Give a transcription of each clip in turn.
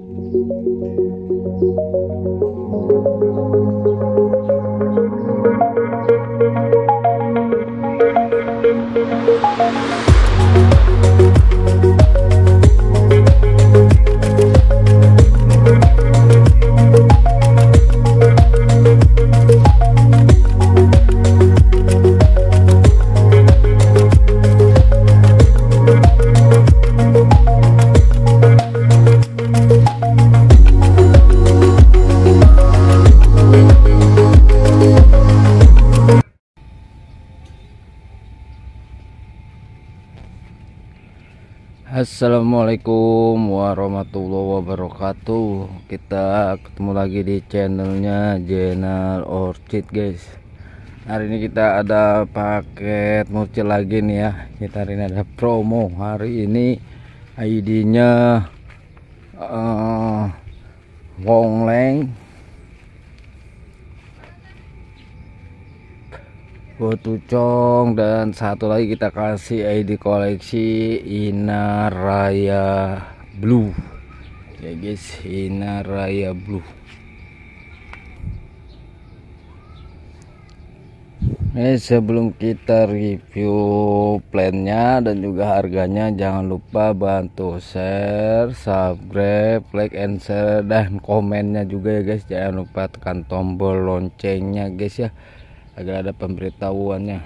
Thank you. Assalamualaikum warahmatullahi wabarakatuh. Kita ketemu lagi di channelnya Jenal Orchid guys. Hari ini kita ada paket murcil lagi nih ya. Kita hari ini ada promo. Hari ini ID nya uh, Wong Botucong dan satu lagi kita kasih ID koleksi Inaraya Blue. Ya guys Inaraya Blue. Eh sebelum kita review plannya dan juga harganya jangan lupa bantu share, subscribe, like and share dan komennya juga ya guys. Jangan lupa tekan tombol loncengnya guys ya agar ada pemberitahuannya.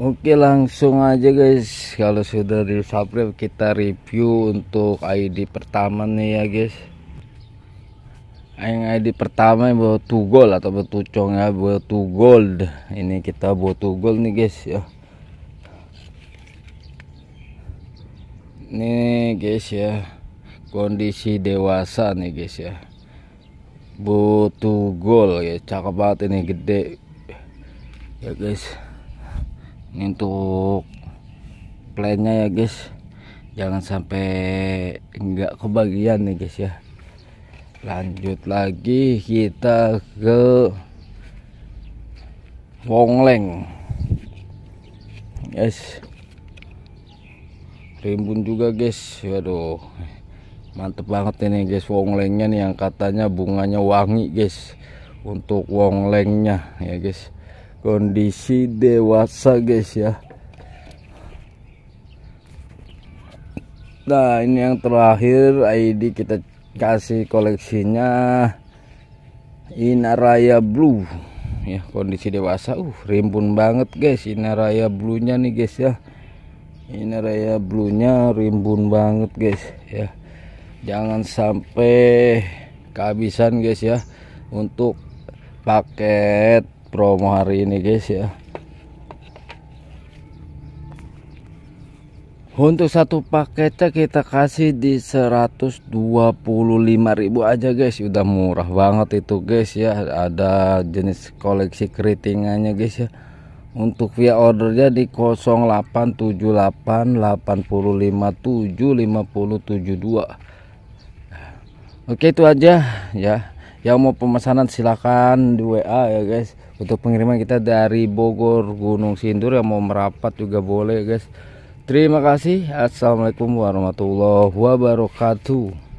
Oke langsung aja guys. Kalau sudah di subscribe kita review untuk ID pertama nih ya guys. Yang ID pertama bawa two gold atau betucong ya bawa two gold. Ini kita bawa two gold nih guys ya. Ini guys ya. Kondisi dewasa nih guys ya butuh gol ya. Cakep banget ini gede. Ya guys. Ini untuk plannya ya guys. Jangan sampai enggak kebagian nih guys ya. Lanjut lagi kita ke Wongleng guys. Rimbun juga guys. Waduh mantep banget ini guys. Wonglengnya nih yang katanya bunganya wangi guys. Untuk wonglengnya ya guys. Kondisi dewasa guys ya. Nah ini yang terakhir. ID kita kasih koleksinya. Inaraya Blue. Ya kondisi dewasa. Uh rimbun banget guys. Inaraya Blue nya nih guys ya. Inaraya Blue nya rimbun banget guys ya jangan sampai kehabisan guys ya untuk paket promo hari ini guys ya. Untuk satu paketnya kita kasih di 125.000 aja guys. Udah murah banget itu guys ya. Ada jenis koleksi keritingannya guys ya. Untuk via ordernya di 0878 Oke itu aja ya. Yang mau pemesanan silahkan di WA ya guys. Untuk pengiriman kita dari Bogor Gunung Sindur yang mau merapat juga boleh guys. Terima kasih. Assalamualaikum warahmatullahi wabarakatuh